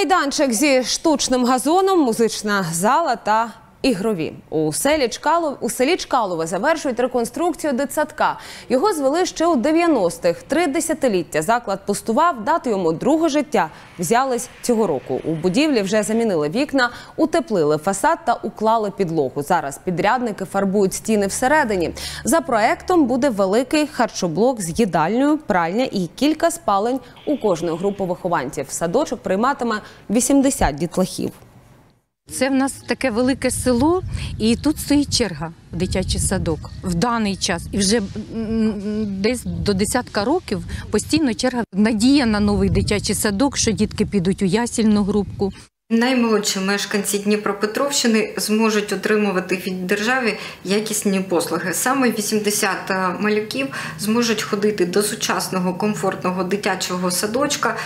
Майданчик зі штучним газоном, музична зала та ігрові. У селі Чкалов, у селі Чкалове завершують реконструкцію дитсадка. Його звели ще у 90-х. Три десятиліття заклад пустував, дати йому друге життя взялись цього року. У будівлі вже замінили вікна, утеплили фасад та уклали підлогу. Зараз підрядники фарбують стіни всередині. За проектом буде великий харчоблок з їдальнею, пральня і кілька спалень у кожної групи вихованців. Садочок прийматиме 80 дітлахів. Це в нас таке велике село, і тут стоїть черга в дитячий садок в даний час. І вже десь до десятка років постійно черга. Надія на новий дитячий садок, що дітки підуть у ясільну групку. Наймолодші мешканці Дніпропетровщини зможуть отримувати від держави якісні послуги. Саме 80 малюків зможуть ходити до сучасного комфортного дитячого садочка.